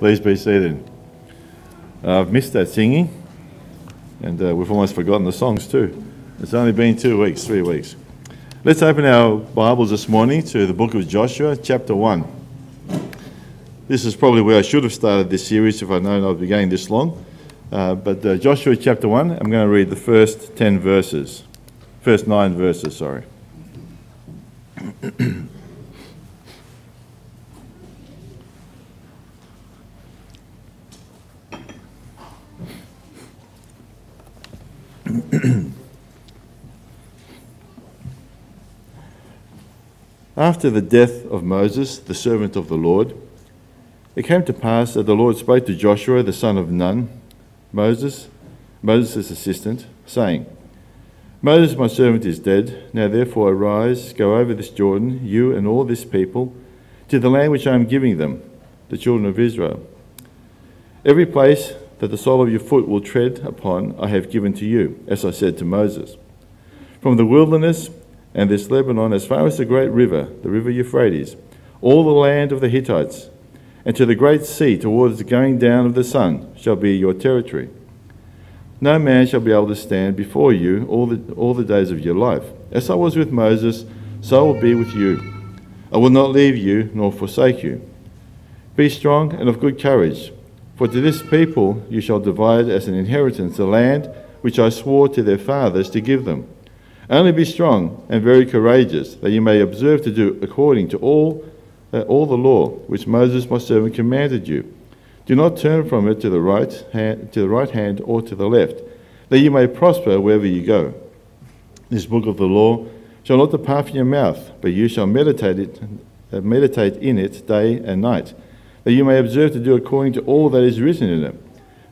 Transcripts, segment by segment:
Please be seated. Uh, I've missed that singing, and uh, we've almost forgotten the songs too. It's only been two weeks, three weeks. Let's open our Bibles this morning to the book of Joshua, chapter 1. This is probably where I should have started this series if I'd known I'd be going this long. Uh, but uh, Joshua chapter 1, I'm going to read the first 10 verses. First nine verses, sorry. After the death of Moses, the servant of the Lord, it came to pass that the Lord spoke to Joshua the son of Nun, Moses, Moses' assistant, saying, Moses, my servant, is dead. Now therefore arise, go over this Jordan, you and all this people, to the land which I am giving them, the children of Israel. Every place that the sole of your foot will tread upon, I have given to you, as I said to Moses. From the wilderness and this Lebanon, as far as the great river, the river Euphrates, all the land of the Hittites, and to the great sea towards the going down of the sun shall be your territory. No man shall be able to stand before you all the, all the days of your life. As I was with Moses, so I will be with you. I will not leave you nor forsake you. Be strong and of good courage for to this people you shall divide as an inheritance the land which I swore to their fathers to give them. Only be strong and very courageous, that you may observe to do according to all, uh, all the law which Moses my servant commanded you. Do not turn from it to the right hand, to the right hand or to the left, that you may prosper wherever you go. This book of the law shall not depart from your mouth, but you shall meditate it, uh, meditate in it day and night that you may observe to do according to all that is written in it.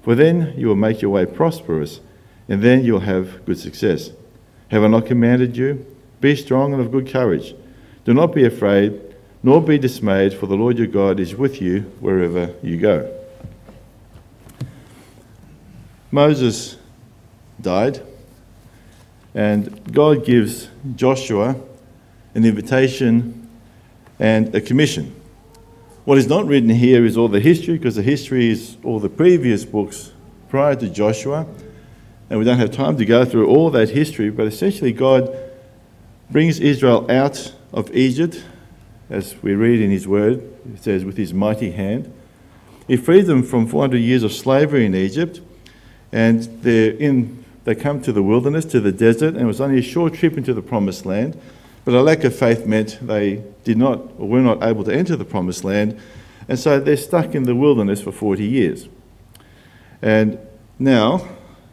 For then you will make your way prosperous, and then you will have good success. Have I not commanded you? Be strong and of good courage. Do not be afraid, nor be dismayed, for the Lord your God is with you wherever you go. Moses died, and God gives Joshua an invitation and a commission. What is not written here is all the history, because the history is all the previous books prior to Joshua. And we don't have time to go through all that history, but essentially, God brings Israel out of Egypt, as we read in His Word. It says, with His mighty hand. He freed them from 400 years of slavery in Egypt, and they're in, they come to the wilderness, to the desert, and it was only a short trip into the promised land. But a lack of faith meant they did not or were not able to enter the promised land, and so they're stuck in the wilderness for 40 years. And now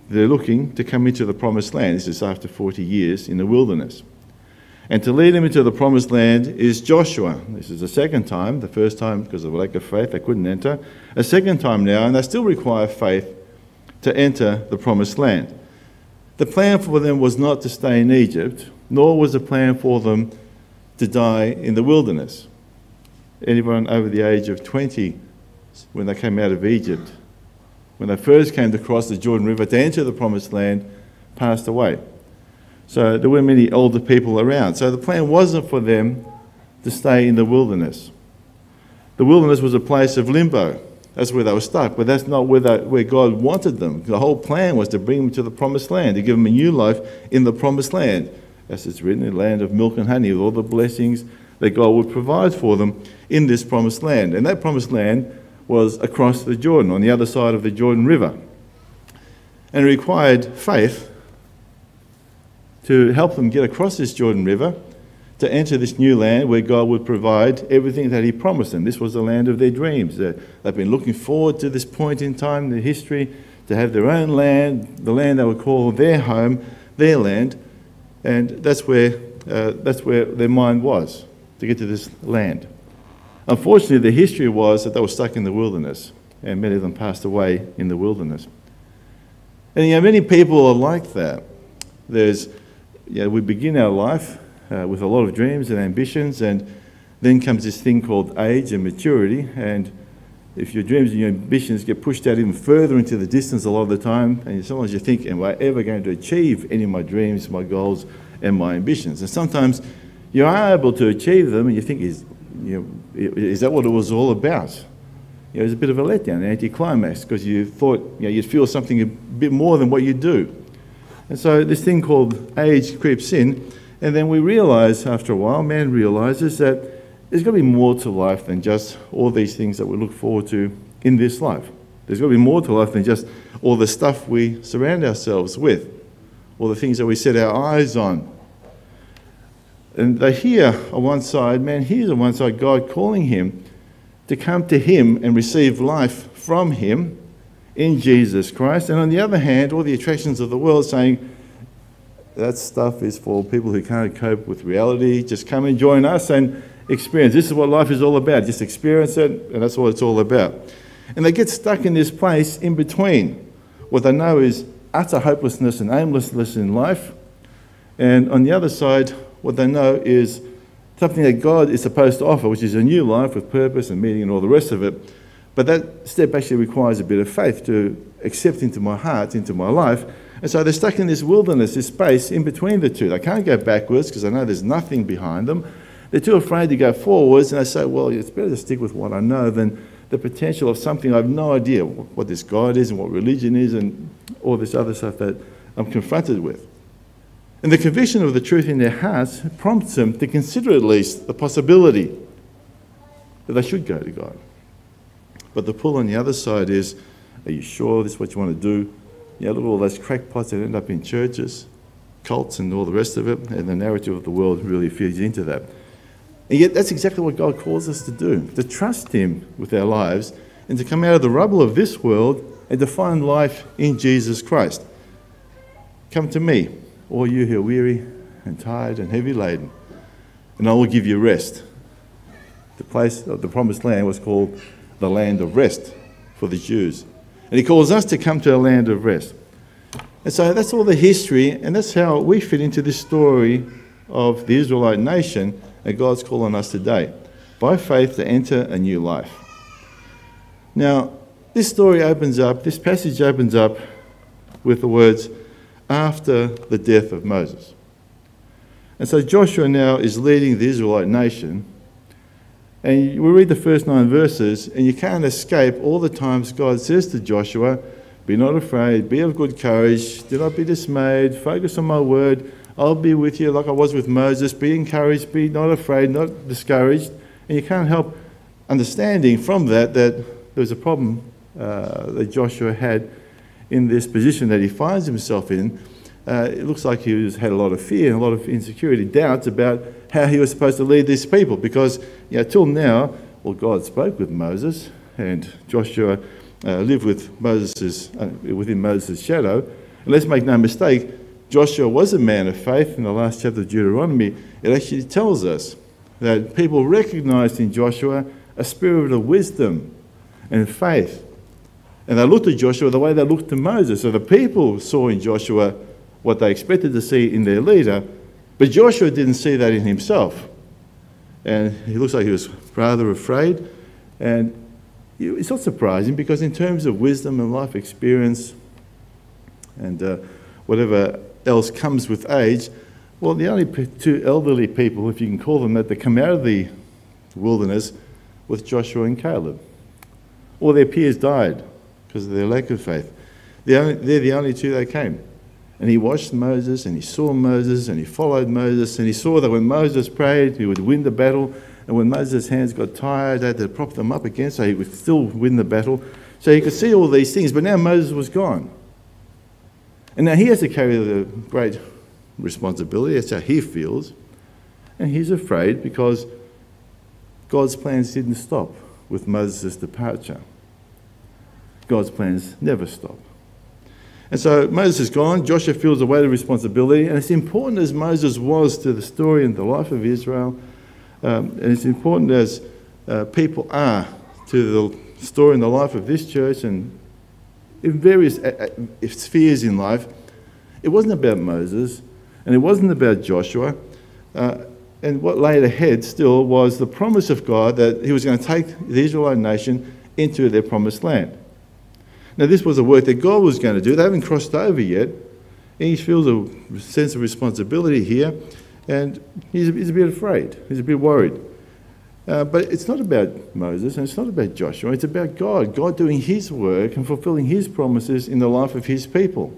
they're looking to come into the promised land. This is after 40 years in the wilderness. And to lead them into the promised land is Joshua. This is the second time. The first time, because of a lack of faith, they couldn't enter. A second time now, and they still require faith to enter the promised land. The plan for them was not to stay in Egypt, nor was a plan for them to die in the wilderness. Anyone over the age of 20, when they came out of Egypt, when they first came to cross the Jordan River to enter the promised land, passed away. So there were many older people around. So the plan wasn't for them to stay in the wilderness. The wilderness was a place of limbo. That's where they were stuck, but that's not where, they, where God wanted them. The whole plan was to bring them to the promised land, to give them a new life in the promised land as it's written, a land of milk and honey, with all the blessings that God would provide for them in this promised land. And that promised land was across the Jordan, on the other side of the Jordan River. And it required faith to help them get across this Jordan River to enter this new land where God would provide everything that He promised them. This was the land of their dreams. They've been looking forward to this point in time in history to have their own land, the land they would call their home, their land. And that's where, uh, that's where their mind was, to get to this land. Unfortunately, the history was that they were stuck in the wilderness, and many of them passed away in the wilderness. And you know, many people are like that. There's, you know, we begin our life uh, with a lot of dreams and ambitions, and then comes this thing called age and maturity. And if your dreams and your ambitions get pushed out even further into the distance a lot of the time, and sometimes you think, am I ever going to achieve any of my dreams, my goals, and my ambitions? And sometimes you are able to achieve them, and you think, is, you know, is that what it was all about? you know, it was a bit of a letdown, an anticlimax, because you thought you know, you'd feel something a bit more than what you do. And so this thing called age creeps in, and then we realize after a while, man realizes that there's got to be more to life than just all these things that we look forward to in this life. There's got to be more to life than just all the stuff we surround ourselves with, all the things that we set our eyes on. And they hear on one side, man hears on one side God calling him to come to Him and receive life from Him in Jesus Christ. And on the other hand, all the attractions of the world saying, that stuff is for people who can't cope with reality. Just come and join us and experience. This is what life is all about. Just experience it, and that's what it's all about. And they get stuck in this place in between. What they know is utter hopelessness and aimlessness in life. And on the other side, what they know is something that God is supposed to offer, which is a new life with purpose and meaning and all the rest of it. But that step actually requires a bit of faith to accept into my heart, into my life. And so they're stuck in this wilderness, this space in between the two. They can't go backwards because they know there's nothing behind them. They're too afraid to go forwards, and they say, well, it's better to stick with what I know than the potential of something I have no idea what this God is and what religion is and all this other stuff that I'm confronted with. And the conviction of the truth in their hearts prompts them to consider at least the possibility that they should go to God. But the pull on the other side is, are you sure this is what you want to do? You know, look at all those crackpots that end up in churches, cults and all the rest of it, and the narrative of the world really feeds into that. And yet that's exactly what God calls us to do, to trust Him with our lives and to come out of the rubble of this world and to find life in Jesus Christ. Come to me, all you who are weary and tired and heavy laden, and I will give you rest. The place of the promised land was called the land of rest for the Jews. And he calls us to come to a land of rest. And so that's all the history, and that's how we fit into this story of the Israelite nation and God's call on us today by faith to enter a new life. Now, this story opens up, this passage opens up with the words, after the death of Moses. And so Joshua now is leading the Israelite nation. And we read the first nine verses, and you can't escape all the times God says to Joshua, Be not afraid, be of good courage, do not be dismayed, focus on my word. I'll be with you like I was with Moses. Be encouraged, be not afraid, not discouraged. And you can't help understanding from that that there was a problem uh, that Joshua had in this position that he finds himself in, uh, it looks like he was, had a lot of fear and a lot of insecurity, doubts about how he was supposed to lead these people. Because you know, till now, well, God spoke with Moses, and Joshua uh, lived with Moses uh, within Moses' shadow. And let's make no mistake, Joshua was a man of faith. In the last chapter of Deuteronomy, it actually tells us that people recognized in Joshua a spirit of wisdom and faith and they looked at Joshua the way they looked to Moses. So the people saw in Joshua what they expected to see in their leader, but Joshua didn't see that in himself. And he looks like he was rather afraid. And it's not surprising because, in terms of wisdom and life experience and uh, whatever else comes with age, well, the only two elderly people, if you can call them that, that come out of the wilderness was Joshua and Caleb. All their peers died because of their lack of faith. Only, they're the only two that came. And he watched Moses and he saw Moses and he followed Moses and he saw that when Moses prayed, he would win the battle. And when Moses' hands got tired, they had to prop them up again so he would still win the battle. So he could see all these things, but now Moses was gone. And now he has to carry the great responsibility. That's how he feels. And he's afraid because God's plans didn't stop with Moses' departure. God's plans never stop. And so Moses is gone. Joshua feels a weight of responsibility. And as important as Moses was to the story and the life of Israel, um, and as important as uh, people are to the story and the life of this church and in various uh, uh spheres in life. It wasn't about Moses and it wasn't about Joshua. Uh, and what laid ahead still was the promise of God that He was going to take the Israelite nation into their promised land. Now, this was a work that God was going to do. They haven't crossed over yet. And He feels a sense of responsibility here, and he's, he's a bit afraid. He's a bit worried. Uh, but it's not about Moses and it's not about Joshua. It's about God. God doing His work and fulfilling His promises in the life of His people.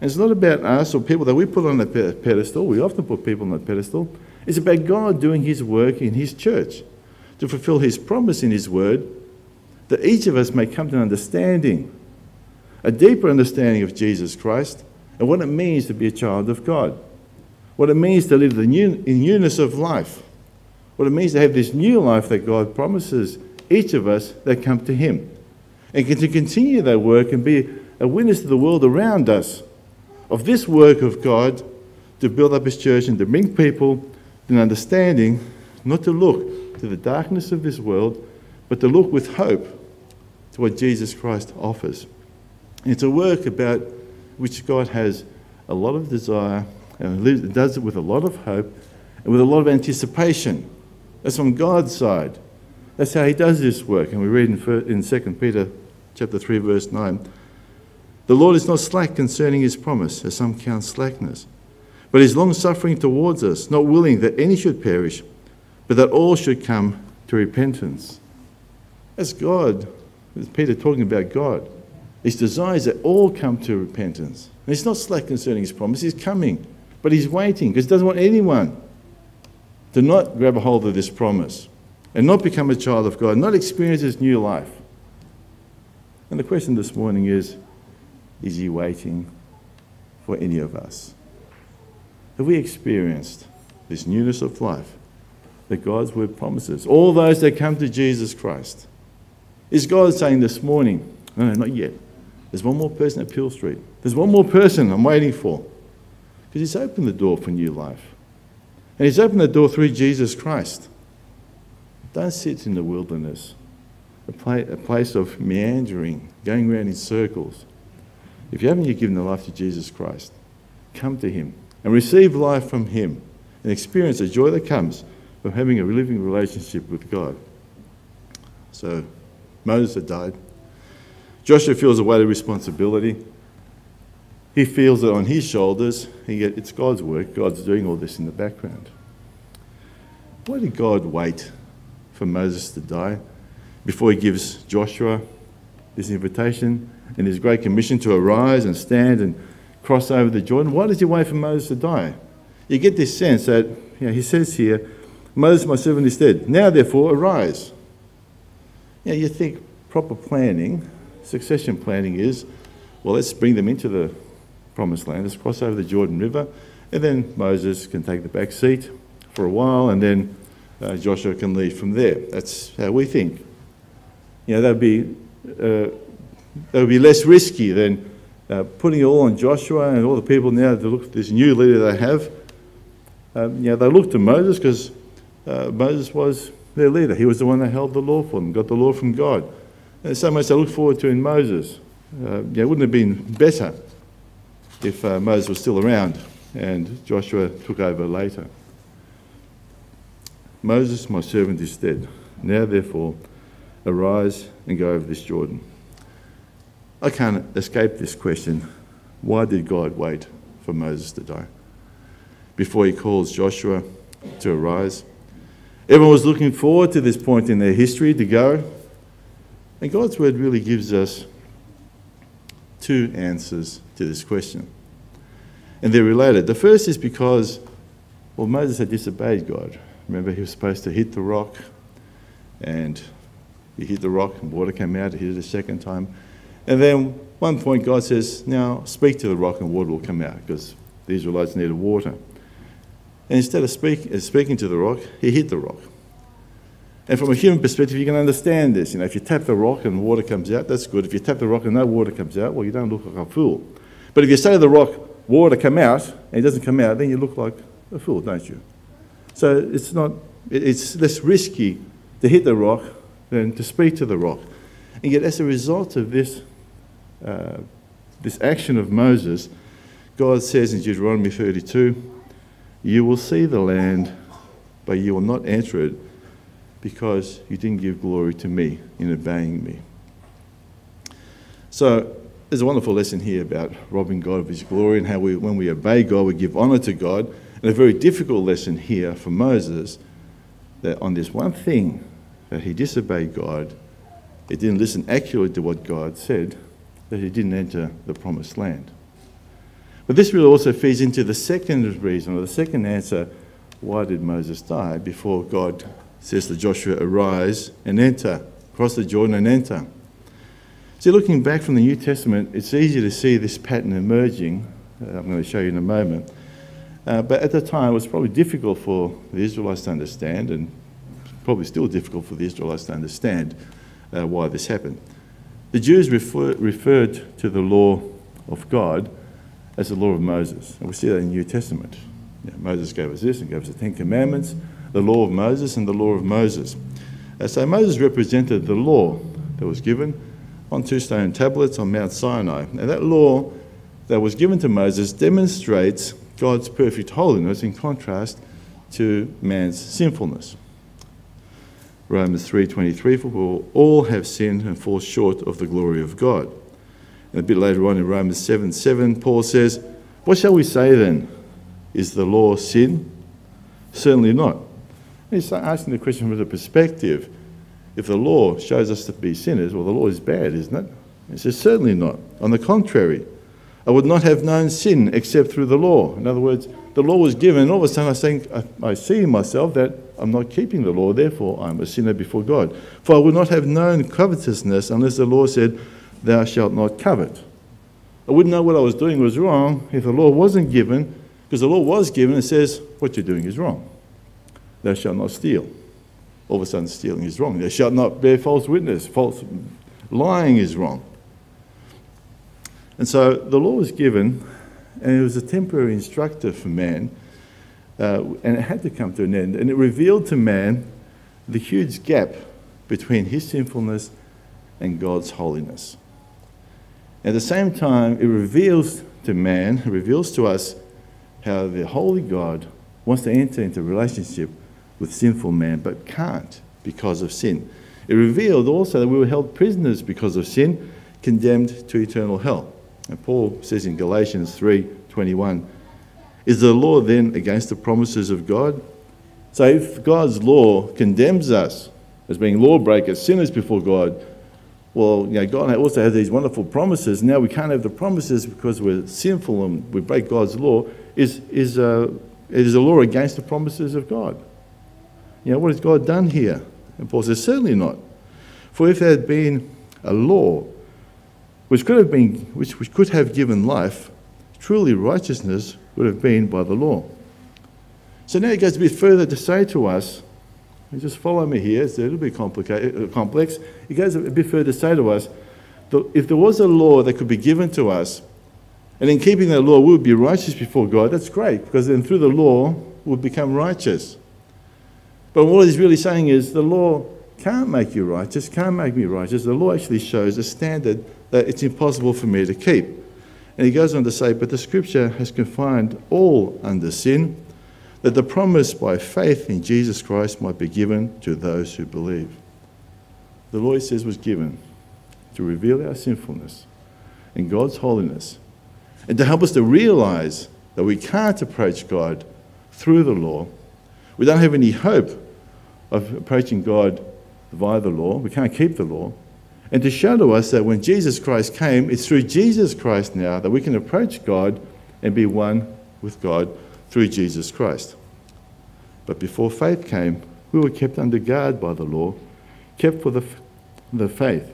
And it's not about us or people that we put on a pedestal. We often put people on a pedestal. It's about God doing His work in His church to fulfill His promise in His word that each of us may come to an understanding, a deeper understanding of Jesus Christ and what it means to be a child of God, what it means to live in newness of life what it means to have this new life that God promises each of us that come to Him. And to continue that work and be a witness to the world around us of this work of God to build up His church and to bring people to an understanding, not to look to the darkness of this world, but to look with hope to what Jesus Christ offers. It's a work about which God has a lot of desire and does it with a lot of hope and with a lot of anticipation. That's from God's side. That's how he does this work. And we read in, in 2 Peter chapter 3, verse 9. The Lord is not slack concerning his promise, as some count slackness, but is long suffering towards us, not willing that any should perish, but that all should come to repentance. That's God. It's Peter talking about God. His desires that all come to repentance. And he's not slack concerning his promise, he's coming, but he's waiting because he doesn't want anyone to not grab a hold of this promise and not become a child of God, not experience this new life. And the question this morning is is He waiting for any of us? Have we experienced this newness of life that God's word promises? All those that come to Jesus Christ. Is God saying this morning, no, no, not yet. There's one more person at Peel Street. There's one more person I'm waiting for. Because He's opened the door for new life. And he's opened the door through Jesus Christ. Don't sit in the wilderness, a, place of meandering, going around in circles. If you haven't yet given the life to Jesus Christ, come to him and receive life from him and experience the joy that comes from having a living relationship with God. So, Moses had died. Joshua feels a weight of responsibility. He feels it on his shoulders, and yet it's God's work. God's doing all this in the background. Why did God wait for Moses to die before he gives Joshua this invitation and his great commission to arise and stand and cross over the Jordan? Why does he wait for Moses to die? You get this sense that you know, he says here, Moses, my servant, is dead. Now, therefore, arise. You, know, you think proper planning, succession planning is, well, let's bring them into the promised land. Let's cross over the Jordan River, and then Moses can take the back seat for a while, and then uh, Joshua can lead from there. That's how we think. You know, that'd be uh, that would be less risky than uh, putting it all on Joshua and all the people now to look at this new leader they have. Um, you know, they look to Moses because uh, Moses was their leader. He was the one that held the law for them, got the law from God. And so much they look forward to in Moses. Uh, yeah, wouldn't have been better if uh, Moses was still around and Joshua took over later. Moses, my servant, is dead. Now, therefore, arise and go over this Jordan. I can't escape this question. Why did God wait for Moses to die before he calls Joshua to arise? Everyone was looking forward to this point in their history to go. And God's word really gives us two answers to this question. And they're related. The first is because, well, Moses had disobeyed God. Remember, he was supposed to hit the rock, and he hit the rock, and water came out. He hit it a second time. And then one point, God says, Now speak to the rock, and water will come out, because the Israelites needed water. And instead of speak, uh, speaking to the rock, he hit the rock. And from a human perspective, you can understand this. You know, if you tap the rock and water comes out, that's good. If you tap the rock and no water comes out, well, you don't look like a fool. But if you say to the rock, water come out, and it doesn't come out, then you look like a fool, don't you? So it's not, it's less risky to hit the rock than to speak to the rock. And yet, as a result of this, uh, this action of Moses, God says in Deuteronomy 32, You will see the land, but you will not enter it because you didn't give glory to me in obeying me. So there's a wonderful lesson here about robbing God of his glory and how we, when we obey God, we give honor to God. And a very difficult lesson here for Moses that on this one thing that he disobeyed God, he didn't listen accurately to what God said, that he didn't enter the promised land. But this really also feeds into the second reason, or the second answer why did Moses die before God says to Joshua, Arise and enter, cross the Jordan and enter. See, looking back from the New Testament, it's easy to see this pattern emerging. Uh, I'm going to show you in a moment. Uh, but at the time, it was probably difficult for the Israelites to understand, and probably still difficult for the Israelites to understand uh, why this happened. The Jews refer, referred to the law of God as the law of Moses, and we see that in the New Testament. Moses gave us this and gave us the Ten Commandments, the law of Moses, and the law of Moses. Uh, so Moses represented the law that was given on two stone tablets on Mount Sinai. And that law that was given to Moses demonstrates God's perfect holiness in contrast to man's sinfulness. Romans 3:23 for all have sinned and fall short of the glory of God. And a bit later on in Romans 7 7, Paul says, What shall we say then? Is the law sin? Certainly not. He's asking the question from the perspective if the law shows us to be sinners, well, the law is bad, isn't it? He says, Certainly not. On the contrary, I would not have known sin except through the law. In other words, the law was given, and all of a sudden I think I, I see in myself that I'm not keeping the law, therefore I'm a sinner before God. For I would not have known covetousness unless the law said, Thou shalt not covet. I wouldn't know what I was doing was wrong if the law wasn't given, because the law was given and says, What you're doing is wrong. Thou shalt not steal. All of a sudden, stealing is wrong. Thou shalt not bear false witness. False lying is wrong. And so the law was given, and it was a temporary instructor for man, uh, and it had to come to an end. And it revealed to man the huge gap between his sinfulness and God's holiness. At the same time, it reveals to man, it reveals to us how the holy God wants to enter into relationship with sinful man, but can't because of sin. It revealed also that we were held prisoners because of sin, condemned to eternal hell. And Paul says in Galatians 3:21, is the law then against the promises of God? So if God's law condemns us as being lawbreakers, sinners before God, well, you know, God also has these wonderful promises. Now we can't have the promises because we're sinful and we break God's law. Is is uh, is a law against the promises of God? You know, what has God done here? And Paul says, certainly not. For if there had been a law which could have been, which, which could have given life, truly righteousness would have been by the law. So now he goes a bit further to say to us, just follow me here, it's a little bit complicated, uh, complex. He goes a bit further to say to us, that if there was a law that could be given to us, and in keeping that law we would be righteous before God, that's great, because then through the law we'll become righteous. But what he's really saying is the law can't make you righteous, can't make me righteous. The law actually shows a standard that it's impossible for me to keep. And he goes on to say, But the scripture has confined all under sin, that the promise by faith in Jesus Christ might be given to those who believe. The law, he says, was given to reveal our sinfulness and God's holiness, and to help us to realize that we can't approach God through the law. We don't have any hope of approaching God via the law. We can't keep the law and to show to us that when Jesus Christ came, it's through Jesus Christ now that we can approach God and be one with God through Jesus Christ. But before faith came, we were kept under guard by the law, kept for the, the faith,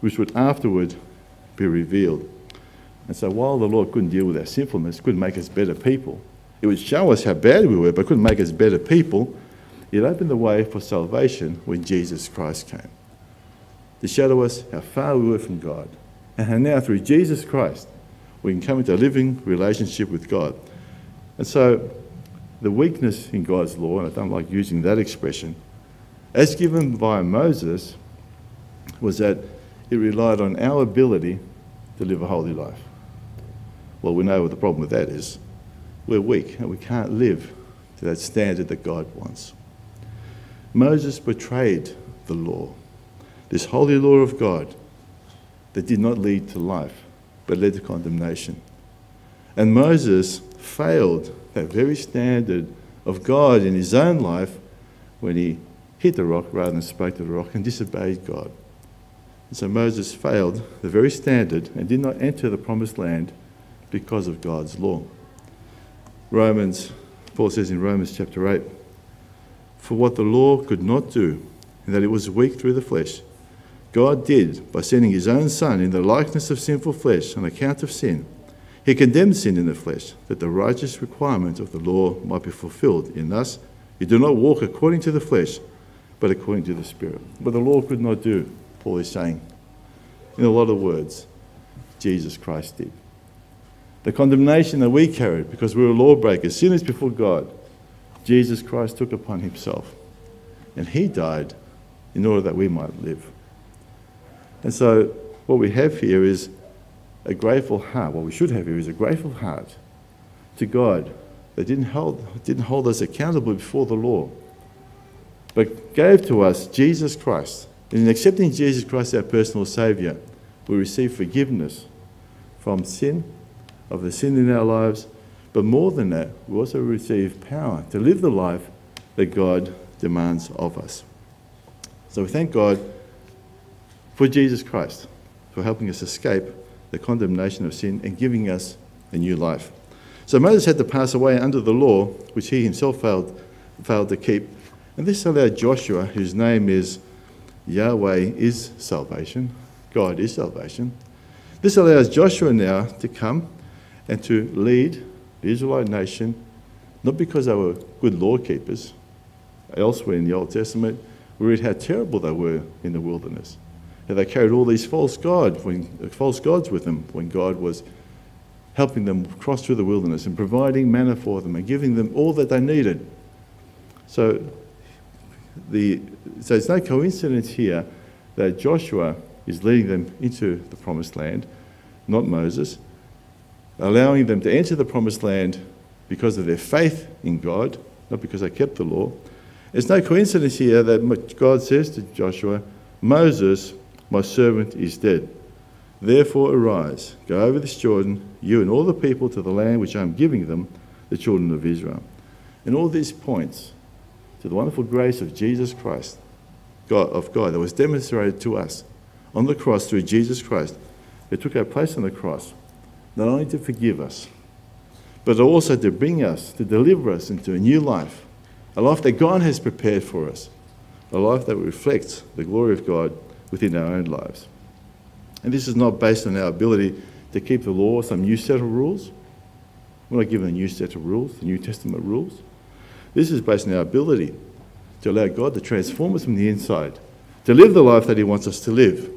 which would afterward be revealed. And so while the law couldn't deal with our sinfulness, couldn't make us better people, it would show us how bad we were, but couldn't make us better people, it opened the way for salvation when Jesus Christ came to show us how far we were from God. And how now, through Jesus Christ, we can come into a living relationship with God. And so, the weakness in God's law, and I don't like using that expression, as given by Moses, was that it relied on our ability to live a holy life. Well, we know what the problem with that is. We're weak and we can't live to that standard that God wants. Moses betrayed the law this holy law of God that did not lead to life, but led to condemnation. And Moses failed that very standard of God in his own life when he hit the rock rather than spoke to the rock and disobeyed God. And so Moses failed the very standard and did not enter the promised land because of God's law. Romans, Paul says in Romans chapter 8, For what the law could not do, in that it was weak through the flesh, God did by sending his own Son in the likeness of sinful flesh on account of sin. He condemned sin in the flesh, that the righteous requirement of the law might be fulfilled in us who do not walk according to the flesh, but according to the Spirit. But the law could not do, Paul is saying. In a lot of words, Jesus Christ did. The condemnation that we carried because we were lawbreakers, sinners before God, Jesus Christ took upon himself. And he died in order that we might live. And so, what we have here is a grateful heart. What we should have here is a grateful heart to God that didn't hold, didn't hold us accountable before the law, but gave to us Jesus Christ. And in accepting Jesus Christ, as our personal Saviour, we receive forgiveness from sin, of the sin in our lives, but more than that, we also receive power to live the life that God demands of us. So we thank God for Jesus Christ, for helping us escape the condemnation of sin and giving us a new life. So Moses had to pass away under the law, which he himself failed, failed to keep. And this allowed Joshua, whose name is Yahweh is salvation, God is salvation. This allows Joshua now to come and to lead the Israelite nation, not because they were good law keepers. Elsewhere in the Old Testament, we read how terrible they were in the wilderness. How they carried all these false gods, when, false gods with them when God was helping them cross through the wilderness and providing manna for them and giving them all that they needed. So, the, so it's no coincidence here that Joshua is leading them into the promised land, not Moses, allowing them to enter the promised land because of their faith in God, not because they kept the law. It's no coincidence here that God says to Joshua, Moses, my servant, is dead. Therefore arise, go over this Jordan, you and all the people, to the land which I am giving them, the children of Israel. And all these points to the wonderful grace of Jesus Christ, God, of God, that was demonstrated to us on the cross through Jesus Christ, who took our place on the cross, not only to forgive us, but also to bring us, to deliver us into a new life, a life that God has prepared for us, a life that reflects the glory of God within our own lives. And this is not based on our ability to keep the law, some new set of rules. We're not given a new set of rules, the New Testament rules. This is based on our ability to allow God to transform us from the inside, to live the life that He wants us to live.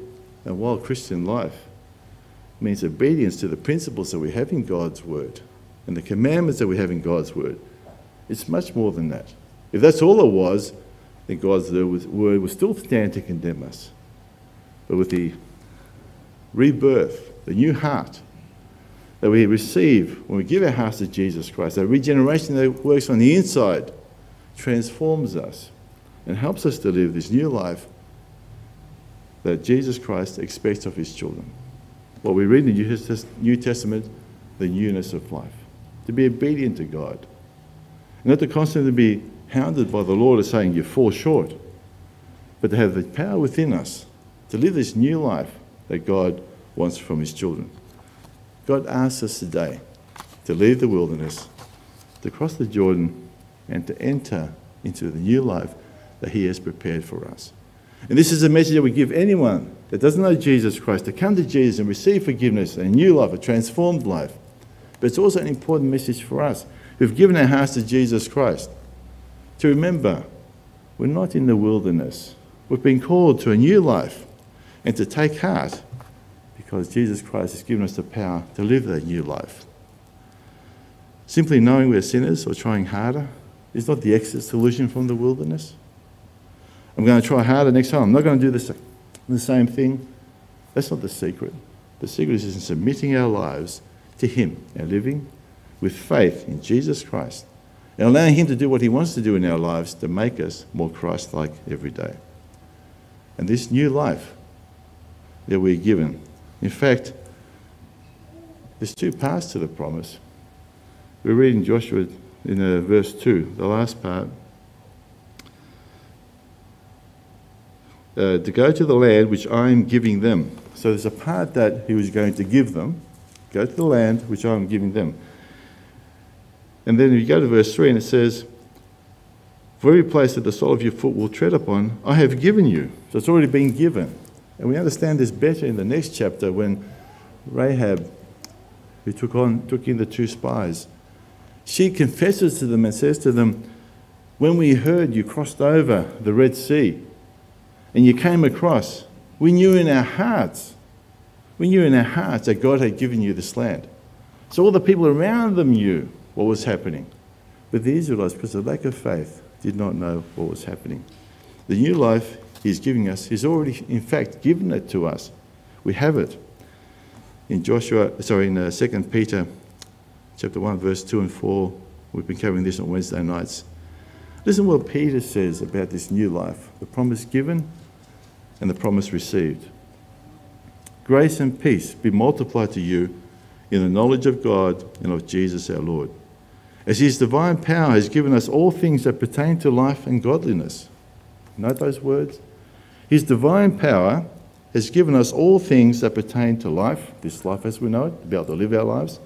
And while Christian life means obedience to the principles that we have in God's Word and the commandments that we have in God's Word, it's much more than that. If that's all it was, then God's Word would still stand to condemn us. But with the rebirth, the new heart that we receive when we give our hearts to Jesus Christ, that regeneration that works on the inside, transforms us and helps us to live this new life that Jesus Christ expects of his children. What we read in the New Testament, the newness of life, to be obedient to God, not to constantly be hounded by the Lord as saying you fall short, but to have the power within us to live this new life that God wants from his children. God asks us today to leave the wilderness, to cross the Jordan, and to enter into the new life that he has prepared for us. And this is a message that we give anyone that doesn't know Jesus Christ to come to Jesus and receive forgiveness and a new life, a transformed life. But it's also an important message for us who've given our hearts to Jesus Christ to remember we're not in the wilderness. We've been called to a new life and to take heart because Jesus Christ has given us the power to live that new life. Simply knowing we're sinners or trying harder is not the exit solution from the wilderness. I'm going to try harder next time. I'm not going to do this, the same thing. That's not the secret. The secret is in submitting our lives to Him and living with faith in Jesus Christ and allowing Him to do what He wants to do in our lives to make us more Christ like every day. And this new life that we're given in fact, there's two parts to the promise. We read in Joshua in uh, verse 2, the last part. Uh, to go to the land which I am giving them. So there's a part that he was going to give them. Go to the land which I am giving them. And then you go to verse 3 and it says, every place that the sole of your foot will tread upon, I have given you. So it's already been given. And we understand this better in the next chapter when Rahab, who took, on, took in the two spies, she confesses to them and says to them, When we heard you crossed over the Red Sea and you came across, we knew in our hearts, we knew in our hearts that God had given you this land. So all the people around them knew what was happening. But the Israelites, because of lack of faith, did not know what was happening. The new life He's giving us, He's already, in fact, given it to us. We have it. In Joshua, sorry, in uh, 2 Peter chapter 1, verse 2 and 4, we've been covering this on Wednesday nights. Listen what Peter says about this new life the promise given and the promise received. Grace and peace be multiplied to you in the knowledge of God and of Jesus our Lord as his divine power has given us all things that pertain to life and godliness. Note those words. His divine power has given us all things that pertain to life, this life as we know it, to be able to live our lives,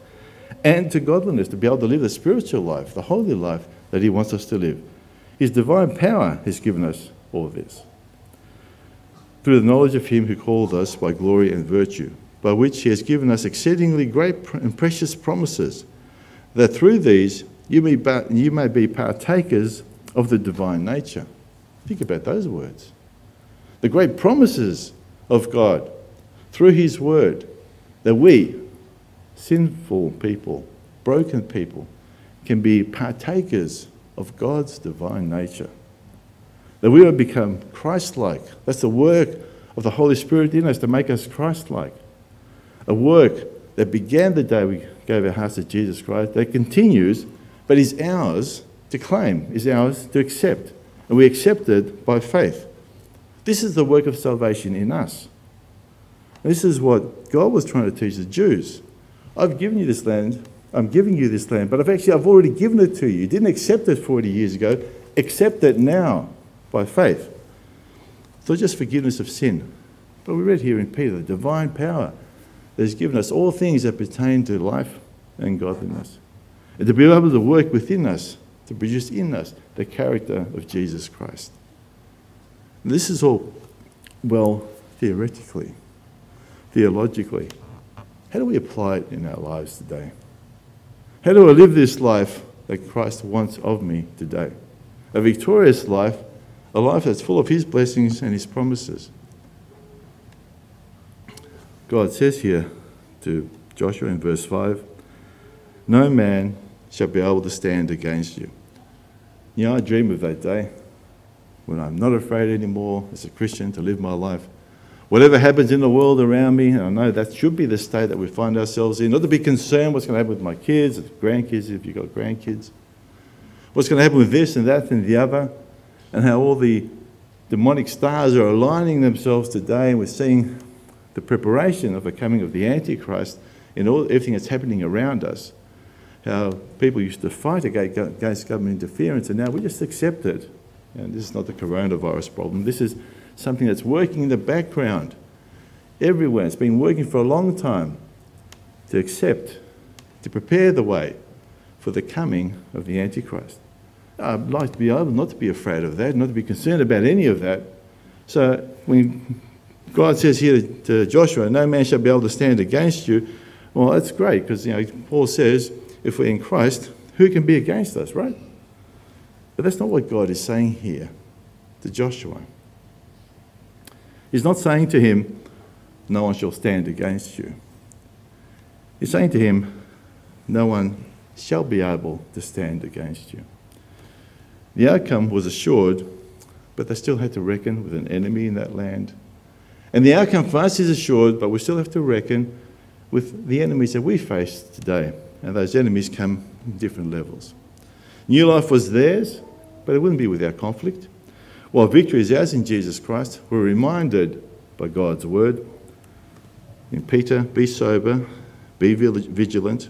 and to godliness, to be able to live the spiritual life, the holy life that he wants us to live. His divine power has given us all this. Through the knowledge of him who called us by glory and virtue, by which he has given us exceedingly great and precious promises that through these you may, you may be partakers of the divine nature. Think about those words. The great promises of God through His Word that we, sinful people, broken people, can be partakers of God's divine nature. That we would become Christ like. That's the work of the Holy Spirit in us to make us Christ like. A work that began the day we gave our hearts to Jesus Christ, that continues, but is ours to claim, is ours to accept. And we accept it by faith. This is the work of salvation in us. And this is what God was trying to teach the Jews. I've given you this land, I'm giving you this land, but I've actually I've already given it to you. You didn't accept it 40 years ago. Accept it now by faith. It's not just forgiveness of sin, but we read here in Peter the divine power that has given us all things that pertain to life and godliness. And to be able to work within us, to produce in us the character of Jesus Christ. And this is all, well, theoretically, theologically. How do we apply it in our lives today? How do I live this life that Christ wants of me today? A victorious life, a life that's full of His blessings and His promises. God says here to Joshua in verse 5 No man shall be able to stand against you. You know, I dream of that day when I'm not afraid anymore as a Christian to live my life. Whatever happens in the world around me, and I know that should be the state that we find ourselves in, not to be concerned what's going to happen with my kids, grandkids, if you've got grandkids, what's going to happen with this and that and the other, and how all the demonic stars are aligning themselves today, and we're seeing the preparation of the coming of the Antichrist in all, everything that's happening around us. How people used to fight against government interference, and now we just accept it. And this is not the coronavirus problem. This is something that's working in the background everywhere. It's been working for a long time to accept, to prepare the way for the coming of the Antichrist. I'd like to be able not to be afraid of that, not to be concerned about any of that. So when God says here to Joshua, no man shall be able to stand against you. Well, that's great because you know Paul says, if we're in Christ, who can be against us, right? But that's not what God is saying here to Joshua. He's not saying to him, no one shall stand against you. He's saying to him, no one shall be able to stand against you. The outcome was assured, but they still had to reckon with an enemy in that land and the outcome for us is assured, but we still have to reckon with the enemies that we face today. And those enemies come in different levels. New life was theirs, but it wouldn't be without conflict. While victory is ours in Jesus Christ, we're reminded by God's word in Peter, be sober, be vigilant,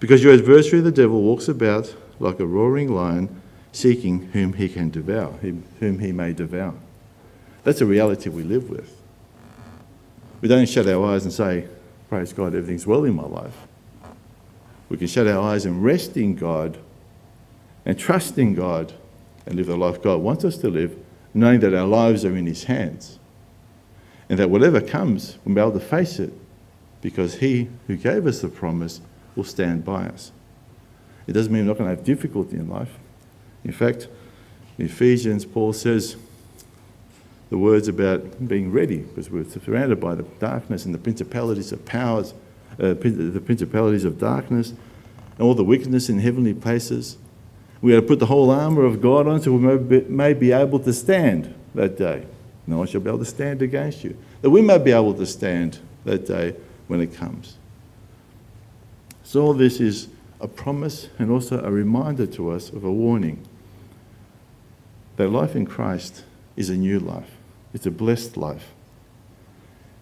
because your adversary, the devil, walks about like a roaring lion, seeking whom he can devour, whom he may devour. That's a reality we live with. We don't shut our eyes and say, Praise God, everything's well in my life. We can shut our eyes and rest in God and trust in God and live the life God wants us to live, knowing that our lives are in His hands. And that whatever comes, we'll be able to face it because He who gave us the promise will stand by us. It doesn't mean we're not going to have difficulty in life. In fact, in Ephesians, Paul says the words about being ready because we're surrounded by the darkness and the principalities of powers, uh, the principalities of darkness and all the wickedness in heavenly places. We got to put the whole armour of God on so we may be, may be able to stand that day. No one shall be able to stand against you. That we may be able to stand that day when it comes. So, all this is a promise and also a reminder to us of a warning that life in Christ is a new life, it's a blessed life.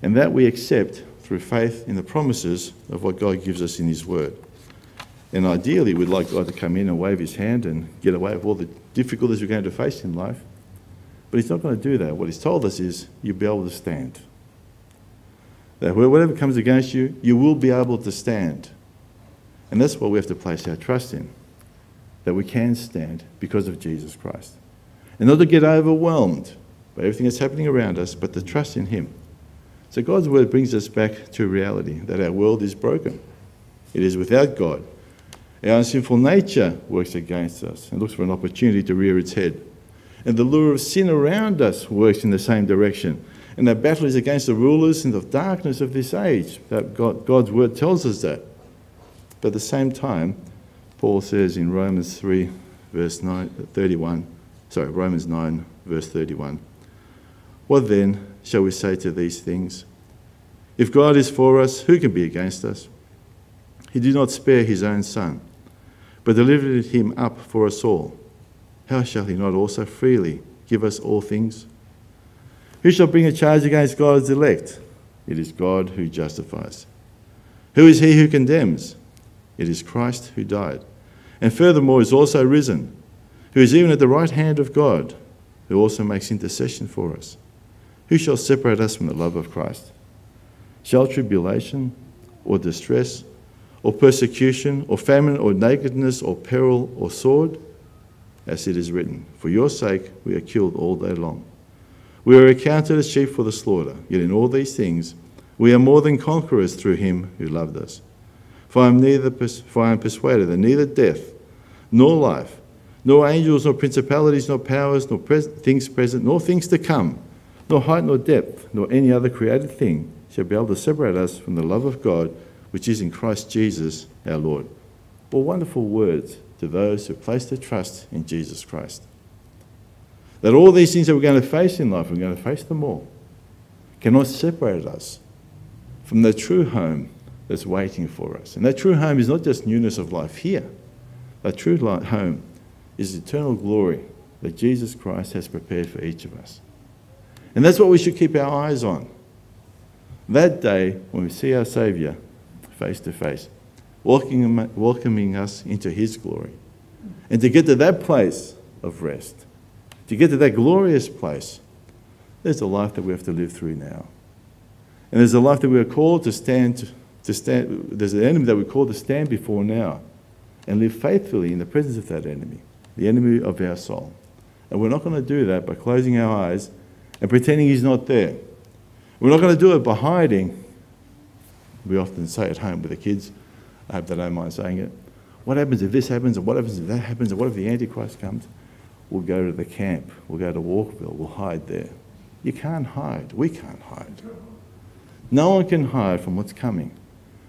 And that we accept through faith in the promises of what God gives us in His Word. And ideally, we'd like God to come in and wave His hand and get away with all the difficulties we're going to face in life. But He's not going to do that. What He's told us is you'll be able to stand. That whatever comes against you, you will be able to stand. And that's what we have to place our trust in that we can stand because of Jesus Christ. And not to get overwhelmed by everything that's happening around us, but to trust in Him. So God's word brings us back to reality that our world is broken. It is without God. Our sinful nature works against us and looks for an opportunity to rear its head. And the lure of sin around us works in the same direction. And our battle is against the rulers and the darkness of this age. That God, God's word tells us that. But at the same time, Paul says in Romans 3, verse 9, 31, sorry, Romans 9, verse 31, What then shall we say to these things? If God is for us, who can be against us? He did not spare his own son, but delivered him up for us all. How shall he not also freely give us all things? Who shall bring a charge against God's elect? It is God who justifies. Who is he who condemns? It is Christ who died, and furthermore is also risen, who is even at the right hand of God, who also makes intercession for us. Who shall separate us from the love of Christ? Shall tribulation, or distress, or persecution, or famine, or nakedness, or peril, or sword? As it is written, For your sake we are killed all day long. We are accounted as sheep for the slaughter, yet in all these things we are more than conquerors through him who loved us. For I am, neither, for I am persuaded that neither death, nor life, nor angels, nor principalities, nor powers, nor pres- things present, nor things to come, nor height, nor depth, nor any other created thing shall be able to separate us from the love of God which is in Christ Jesus our Lord. What wonderful words to those who place their trust in Jesus Christ. That all these things that we're going to face in life, we're going to face them all, cannot separate us from the true home that's waiting for us. And that true home is not just newness of life here, that true home is eternal glory that Jesus Christ has prepared for each of us. And that's what we should keep our eyes on. That day when we see our Saviour face to face, welcoming us into His glory. And to get to that place of rest, to get to that glorious place, there's a life that we have to live through now. And there's a life that we are called to stand, to stand, there's an enemy that we're called to stand before now and live faithfully in the presence of that enemy, the enemy of our soul. And we're not going to do that by closing our eyes and pretending he's not there. We're not going to do it by hiding. We often say at home with the kids, I hope they don't mind saying it. What happens if this happens, and what happens if that happens, and what if the Antichrist comes? We'll go to the camp, we'll go to Walkerville, we'll hide there. You can't hide. We can't hide. No one can hide from what's coming.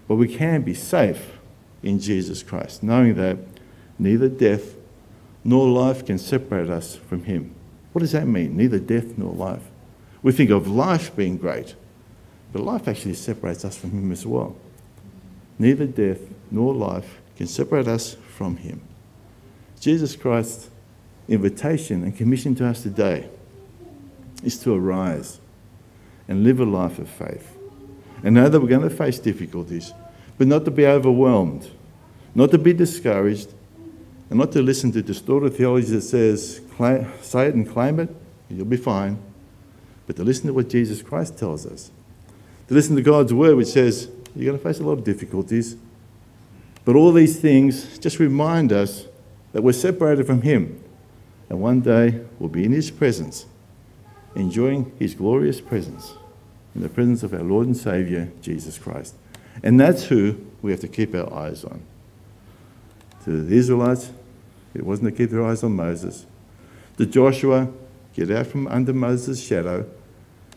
But we can be safe in Jesus Christ, knowing that neither death nor life can separate us from Him. What does that mean? Neither death nor life. We think of life being great, but life actually separates us from Him as well. Neither death nor life can separate us from Him. Jesus Christ's invitation and commission to us today is to arise and live a life of faith and know that we're going to face difficulties, but not to be overwhelmed, not to be discouraged, and not to listen to distorted theology that says, say it and claim it, you'll be fine. but to listen to what Jesus Christ tells us. To listen to God's word, which says you're going to face a lot of difficulties, but all these things just remind us that we're separated from Him, and one day we'll be in His presence, enjoying His glorious presence, in the presence of our Lord and Saviour, Jesus Christ. And that's who we have to keep our eyes on. To the Israelites, it wasn't to keep their eyes on Moses. To Joshua, get out from under Moses' shadow.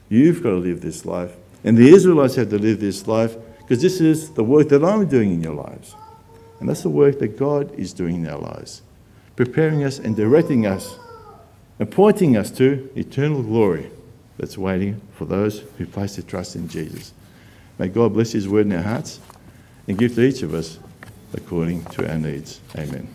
You've got to live this life. And the Israelites had to live this life because this is the work that I'm doing in your lives. And that's the work that God is doing in our lives, preparing us and directing us and pointing us to eternal glory that's waiting for those who place their trust in Jesus. May God bless His word in our hearts and give to each of us according to our needs. Amen.